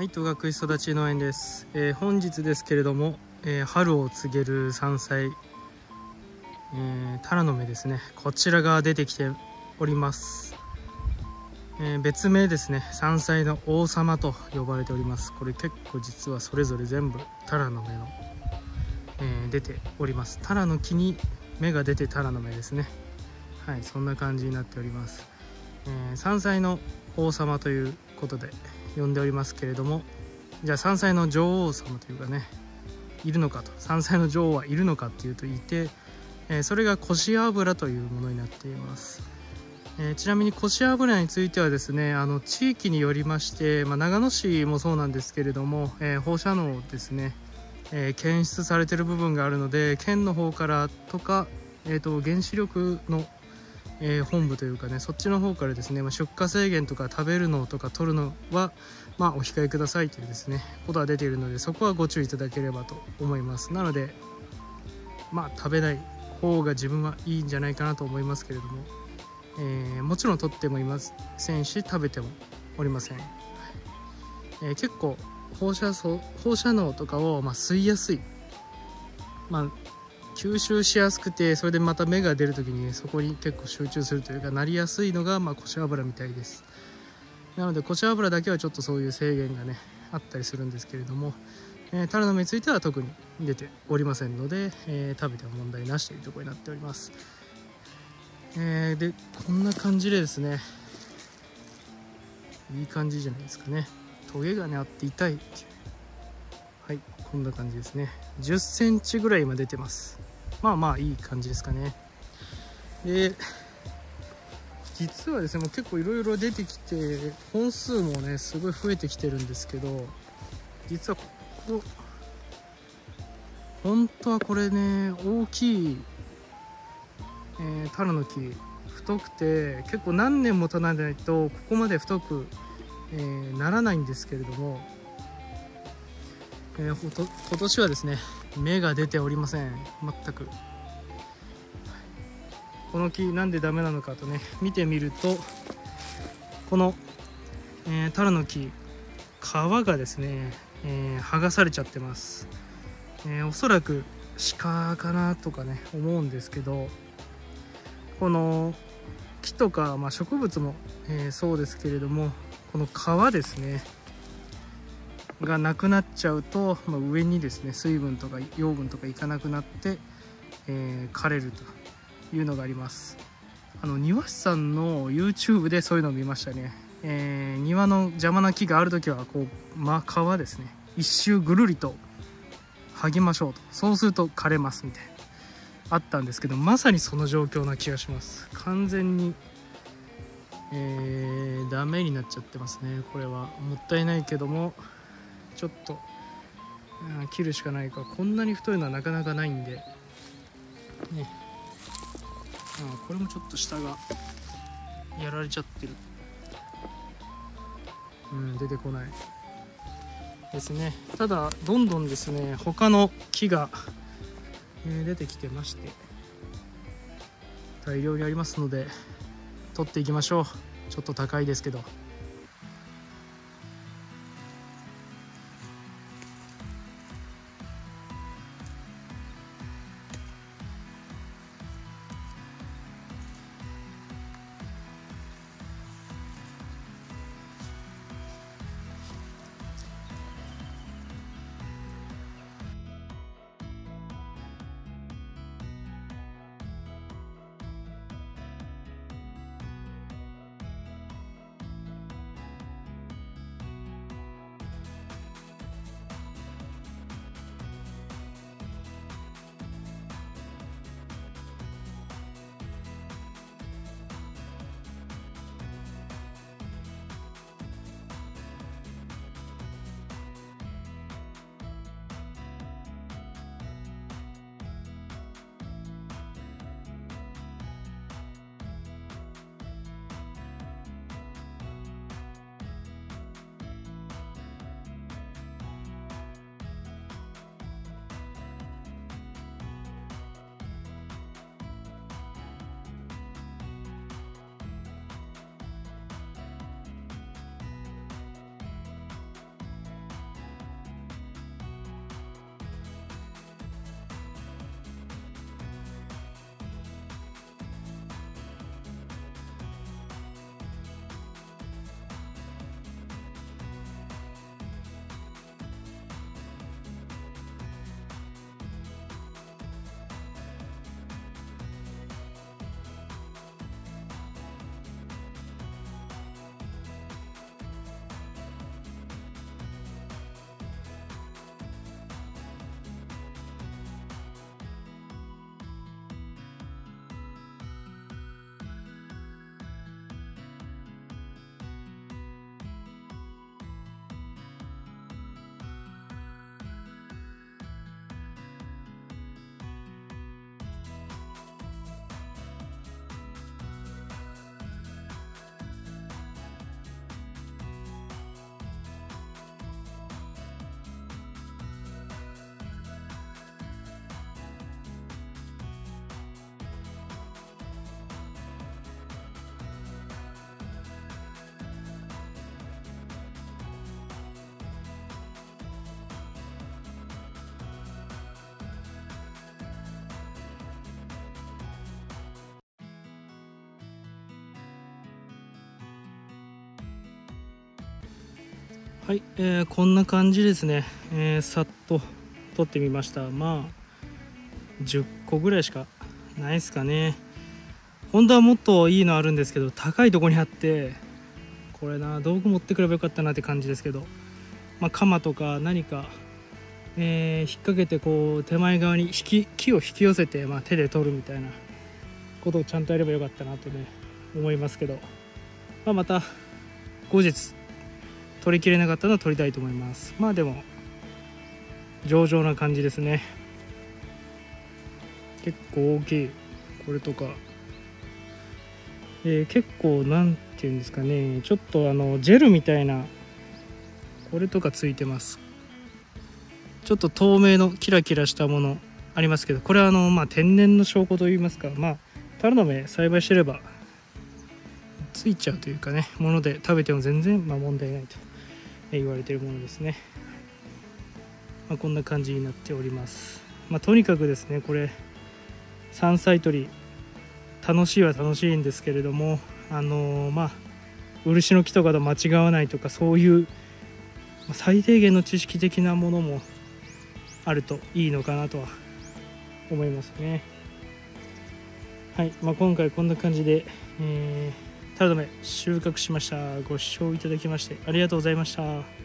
はい、戸隠育ち農園です、えー本日ですけれども、えー春を告げる山菜、えータラの芽ですね。こちらが出てきております、え別名ですね。山菜の王様と呼ばれております。これ結構実はそれぞれ全部タラの芽の、え出ております。タラの木に芽が出てタラの芽ですね。はいそんな感じになっております、え山菜の王様ということで呼んでおりますけれどもじゃあ山菜の女王様というかねいるのかと。山菜の女王はいるのかっていうといて、えーそれがこし油というものになっています、えーちなみにこし油についてはですねあの地域によりまして、まあ、長野市もそうなんですけれども、えー放射能ですね、えー検出されてる部分があるので県の方からとか、えー、と原子力のえー本部というかねそっちの方からですね、まあ、出荷制限とか食べるのとか取るのは、まあ、お控えくださいというですねことが出ているのでそこはご注意いただければと思います。なのでまあ食べない方が自分はいいんじゃないかなと思いますけれども、えーもちろん取ってもいませんし食べてもおりません、えー結構放射放射能とかを、ま、吸いやすい。まあ吸収しやすくてそれでまた芽が出る時にそこに結構集中するというかなりやすいのが、まあ、こし油みたいです。なのでこし油だけはちょっとそういう制限がねあったりするんですけれども、えータラの芽については特に出ておりませんので、えー食べては問題なしというところになっております、えーでこんな感じでですねいい感じじゃないですかね。トゲがねあって痛いっていう。はいこんな感じですね。1 0センチぐらい今出てます。まあまあいい感じですかね。で実はですねもう結構いろいろ出てきて本数もねすごい増えてきてるんですけど実はここ本当はこれね大きい、えータラの木太くて結構何年も経たないとここまで太く、えーならないんですけれども、えー今年はですね芽が出ておりません。全く。この木なんでダメなのかとね見てみるとこの、えータラの木皮がですね、えー剥がされちゃってます、えーおそらく鹿かなとかね思うんですけどこの木とか、まあ、植物も、えそうですけれどもこの皮ですね。がなくなっちゃうと、まあ、上にですね水分とか養分とかいかなくなって、えー枯れるというのがあります。あの庭師さんの YouTube でそういうのを見ましたね、えー庭の邪魔な木がある時はこう、まあ、皮ですね。一周ぐるりと剥ぎましょうと。そうすると枯れますみたいな。あったんですけどまさにその状況な気がします。完全にえー、ダメになっちゃってますね。これは。もったいないけども。ちょっと、うん切るしかないか。こんなに太いのはなかなかないんで。ね。あこれもちょっと下がやられちゃってる。うん出てこないですね。ただどんどんですね他の木が、えー出てきてまして大量にありますので取っていきましょう。ちょっと高いですけど。はい、えー、こんな感じですね、えー、さっと撮ってみました。まあ10個ぐらいしかないですかね。本当はもっといいのあるんですけど高いとこにあってこれな道具持ってくればよかったなって感じですけどまあ鎌とか何かえー、引っ掛けてこう手前側に引き木を引き寄せて、まあ、手で取るみたいなことをちゃんとやればよかったなとね思いますけど、まあ、また後日取りきれなかったのは取りたいと思います。まあでも上々な感じですね。結構大きい。これとか、えー、結構何て言うんですかね。ちょっとあのジェルみたいなこれとかついてます。ちょっと透明のキラキラしたものありますけどこれはあの、まあ、天然の証拠といいますかまあタラの芽栽培してればついちゃうというかねもので食べても全然、まあ、問題ないと。言われてるものですね、まあ、こんな感じになっております、まあ、とにかくですねこれ山菜採り楽しいは楽しいんですけれどもあのー、まあ漆の木とかと間違わないとかそういう最低限の知識的なものもあるといいのかなとは思いますね。はい、まあ、今回こんな感じで、えー、タラダ収穫しました。ご視聴いただきましてありがとうございました。